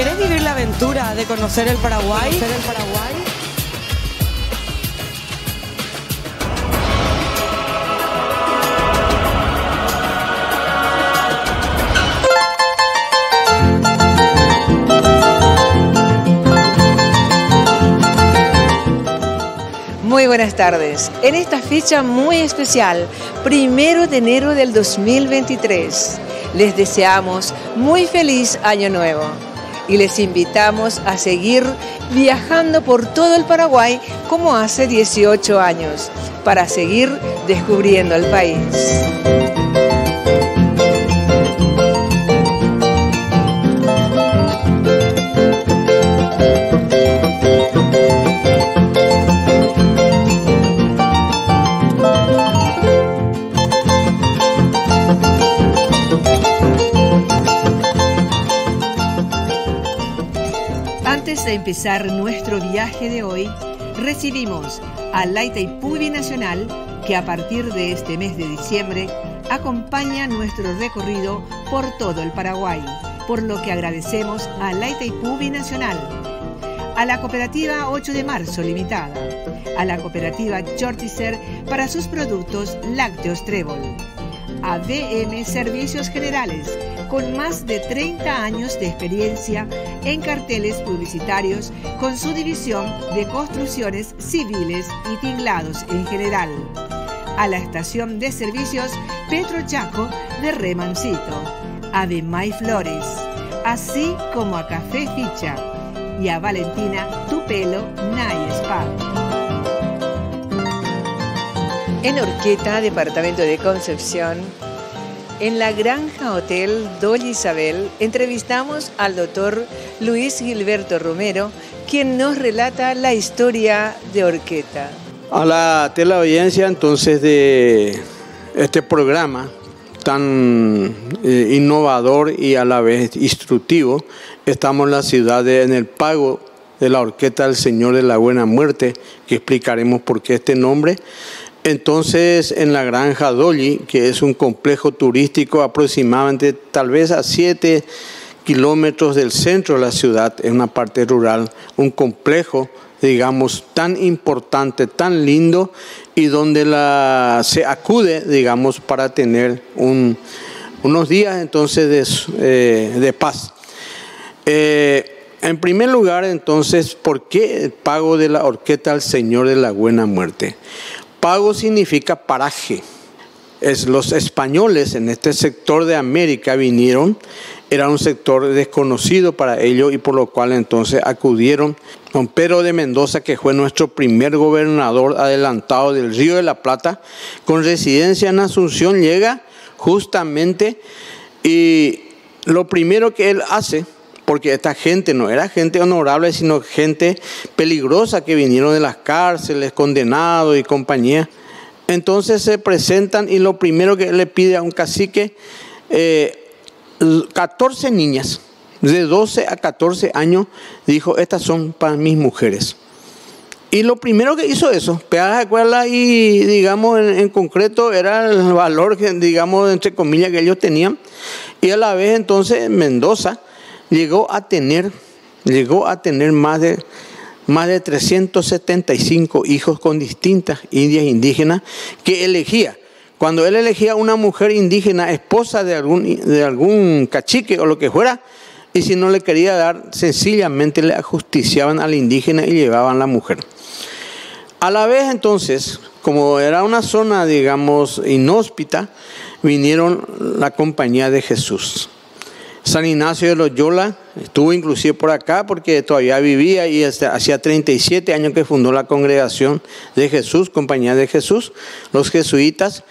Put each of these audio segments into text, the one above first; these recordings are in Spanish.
¿Querés vivir la aventura de conocer el Paraguay? ¿Conocer el Paraguay? Muy buenas tardes. En esta fecha muy especial, primero de enero del 2023, les deseamos muy feliz año nuevo y les invitamos a seguir viajando por todo el Paraguay como hace 18 años para seguir descubriendo el país. Antes de empezar nuestro viaje de hoy, recibimos a la Itaipú Nacional que a partir de este mes de diciembre acompaña nuestro recorrido por todo el Paraguay, por lo que agradecemos a la Itaipú Nacional, a la cooperativa 8 de marzo limitada, a la cooperativa Chortizer para sus productos lácteos Trébol, a DM Servicios Generales, con más de 30 años de experiencia en carteles publicitarios con su división de construcciones civiles y tinglados en general. A la estación de servicios Petro Chaco de Remancito, a Demay Flores, así como a Café Ficha y a Valentina Tupelo Nay Spa. En Orqueta, departamento de Concepción, en la Granja Hotel Doña Isabel entrevistamos al doctor Luis Gilberto Romero, quien nos relata la historia de Orqueta. A la teleaudiencia entonces de este programa tan eh, innovador y a la vez instructivo, estamos en la ciudad de, en el pago de la Orqueta del Señor de la Buena Muerte, que explicaremos por qué este nombre. Entonces, en la granja Dolly, que es un complejo turístico aproximadamente tal vez a 7 kilómetros del centro de la ciudad, en una parte rural, un complejo, digamos, tan importante, tan lindo, y donde la, se acude, digamos, para tener un, unos días entonces de, eh, paz. Eh, en primer lugar, entonces, ¿por qué el pago de la horqueta al Señor de la Buena Muerte? Pago significa paraje. Es, los españoles en este sector de América vinieron, era un sector desconocido para ellos y por lo cual entonces acudieron. Don Pedro de Mendoza, que fue nuestro primer gobernador adelantado del Río de la Plata, con residencia en Asunción, llega justamente y lo primero que él hace porque esta gente no era gente honorable, sino gente peligrosa que vinieron de las cárceles, condenados y compañía. Entonces se presentan y lo primero que le pide a un cacique, 14 eh, niñas de 12 a 14 años, dijo, estas son para mis mujeres. Y lo primero que hizo eso, pegadas de cuerda y, digamos, en, en, concreto era el valor, que, digamos, entre comillas, que ellos tenían. Y a la vez entonces Mendoza, llegó a tener, llegó a tener más de, más de 375 hijos con distintas indias indígenas que elegía. Cuando él elegía una mujer indígena, esposa de algún, de algún cacique o lo que fuera, y si no le quería dar, sencillamente le ajusticiaban al indígena y llevaban la mujer. A la vez entonces, como era una zona, digamos, inhóspita, vinieron la compañía de Jesús. San Ignacio de Loyola estuvo inclusive por acá porque todavía vivía y hacía 37 años que fundó la congregación de Jesús, Compañía de Jesús, los jesuitas.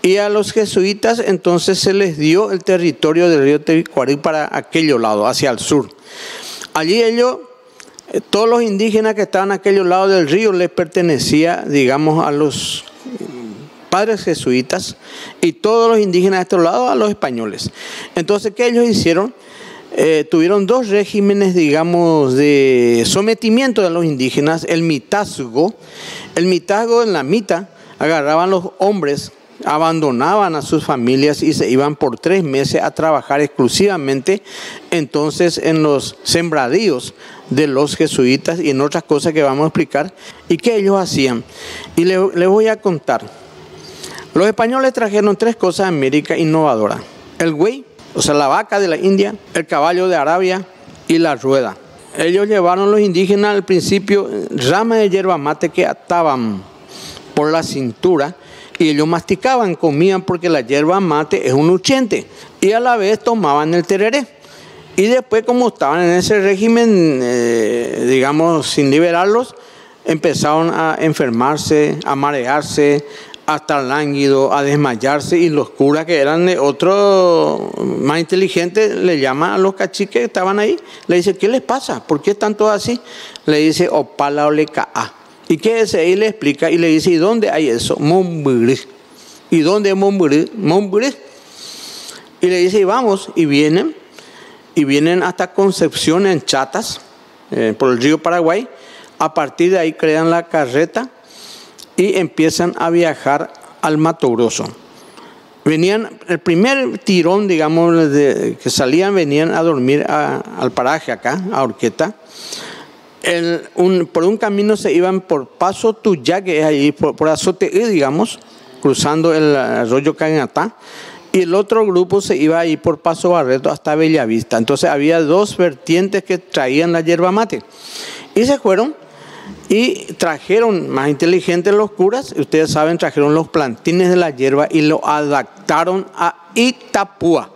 Y a los jesuitas entonces se les dio el territorio del río Tevicuarí para aquel lado, hacia el sur. Allí ellos, eh, todos los indígenas que estaban a aquel lado del río les pertenecía, digamos, a los padres jesuitas y todos los indígenas de este lado a los españoles. Entonces, ¿qué ellos hicieron? Eh, tuvieron dos regímenes, digamos, de sometimiento de los indígenas, el mitazgo. El mitazgo en la mitad agarraban los hombres abandonaban a sus familias y se iban por tres meses a trabajar exclusivamente entonces en los sembradíos de los jesuitas y en otras cosas que vamos a explicar y qué ellos hacían. Y les le voy a contar. Los españoles trajeron tres cosas a América innovadoras. El güey, o sea, la vaca de la India, el caballo de Arabia y la rueda. Ellos llevaron los indígenas al principio ramas de hierba mate que ataban por la cintura y ellos masticaban, comían porque la hierba mate es un nutriente y a la vez tomaban el tereré. Y después como estaban en ese régimen, eh, digamos, sin liberarlos, empezaron a enfermarse, a marearse, a estar lánguido, a desmayarse y los curas que eran de otro más inteligente le llaman a los cachiques que estaban ahí, le dice, ¿qué les pasa? ¿Por qué están todos así? Le dice, opala a ¿Y qué es? Y le explica y le dice, ¿y dónde hay eso? Montbury. ¿Y dónde es Montbury? Montbury. Y le dice, y vamos, y vienen, y vienen hasta Concepción en Chatas, eh, por el río Paraguay. A partir de ahí crean la carreta y empiezan a viajar al Mato Grosso. Venían, el primer tirón, digamos, de, que salían, venían a dormir al paraje acá, a Orqueta por un camino se iban por Paso Tuyá, que es ahí, por, por digamos, cruzando el arroyo Cañatá, y el otro grupo se iba ahí por Paso Barreto hasta Bellavista. Entonces había dos vertientes que traían la yerba mate. Y se fueron y trajeron, más inteligentes los curas, ustedes saben, trajeron los plantines de la hierba y lo adaptaron a Itapúa.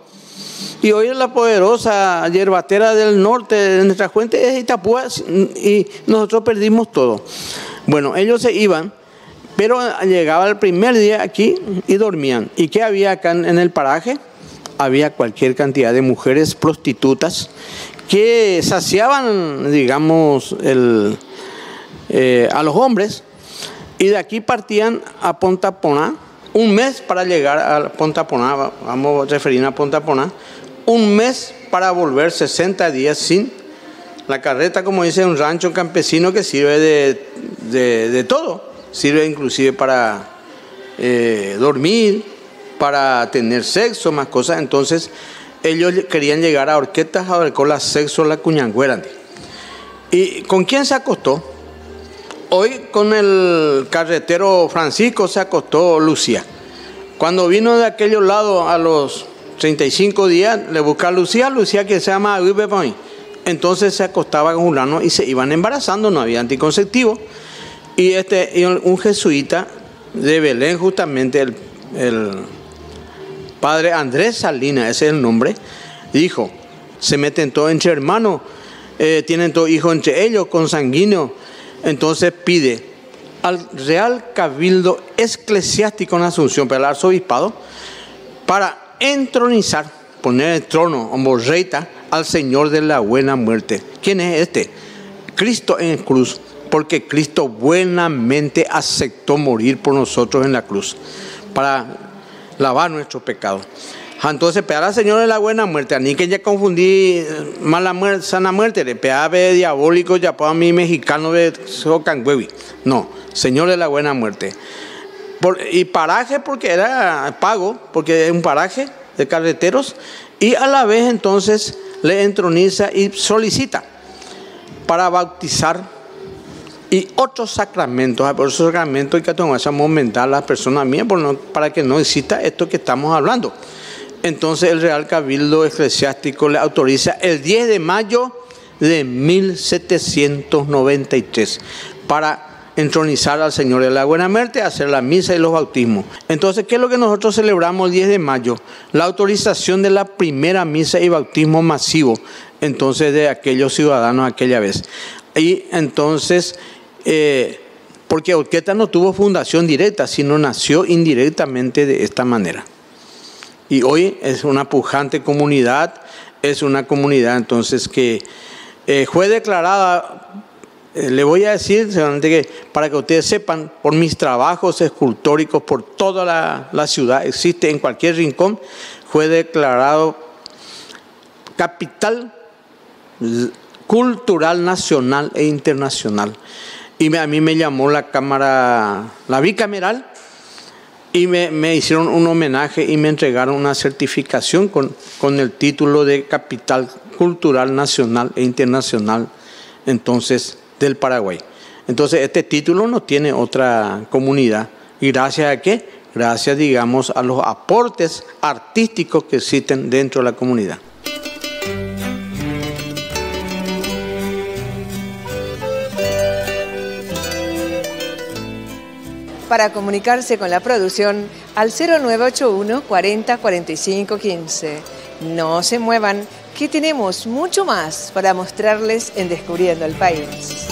Y hoy la poderosa hierbatera del norte de nuestra fuente es Itapúa y nosotros perdimos todo. Bueno, ellos se iban, pero llegaba el primer día aquí y dormían. ¿Y qué había acá en el paraje? Había cualquier cantidad de mujeres prostitutas que saciaban, digamos, eh, a los hombres y de aquí partían a Pontapona un mes para llegar a Pontapona, vamos a referir a Pontapona, un mes para volver 60 días sin la carreta, como dice un rancho campesino que sirve de, todo, sirve inclusive para eh, dormir, para tener sexo, más cosas. Entonces ellos querían llegar a Orquetas a ver con la sexo la cuñangüera. ¿Y con quién se acostó? Hoy con el carretero Francisco se acostó Lucía. Cuando vino de aquellos lados a los 35 días, le busca a Lucía, Lucía que se llama Entonces se acostaba con Julano y se iban embarazando, no había anticonceptivo. Y este, un jesuita de Belén, justamente el, padre Andrés Salinas, ese es el nombre, dijo, se meten todos entre hermanos, eh, tienen todos hijos entre ellos, consanguíneos. Entonces pide al Real Cabildo Eclesiástico en Asunción, para el arzobispado, para entronizar, poner el trono como reita al Señor de la buena muerte. ¿Quién es este? Cristo en cruz, porque Cristo buenamente aceptó morir por nosotros en la cruz para lavar nuestros pecados. Entonces, pegar al Señor de la buena muerte, a mí que ya confundí mala muerte, sana muerte, le de diabólico, ya para mí mexicano de Socanguevi. No, Señor de la buena muerte y paraje porque era pago, porque es un paraje de carreteros, y a la vez entonces le entroniza y solicita para bautizar y otros sacramentos. Ah, por esos sacramentos hay que tomar esa mental a las personas mías para que no exista esto que estamos hablando. Entonces el Real Cabildo Eclesiástico le autoriza el 10 de mayo de 1793 para entronizar al Señor de la Buena Muerte, hacer la misa y los bautismos. Entonces, ¿qué es lo que nosotros celebramos el 10 de mayo? La autorización de la primera misa y bautismo masivo, entonces, de aquellos ciudadanos aquella vez. Y entonces, eh, porque Orqueta no tuvo fundación directa, sino nació indirectamente de esta manera. Y hoy es una pujante comunidad, es una comunidad entonces que eh, fue declarada eh, le voy a decir, que para que ustedes sepan, por mis trabajos escultóricos por toda la, ciudad, existe en cualquier rincón, fue declarado capital cultural nacional e internacional. Y a mí me llamó la Cámara, la bicameral, y me, hicieron un homenaje y me entregaron una certificación con, con el título de Capital Cultural Nacional e Internacional entonces del Paraguay. Entonces este título no tiene otra comunidad. ¿Y gracias a qué? Gracias, digamos, a los aportes artísticos que existen dentro de la comunidad. Para comunicarse con la producción al 0981 40 45 15. No se muevan, que tenemos mucho más para mostrarles en Descubriendo el País.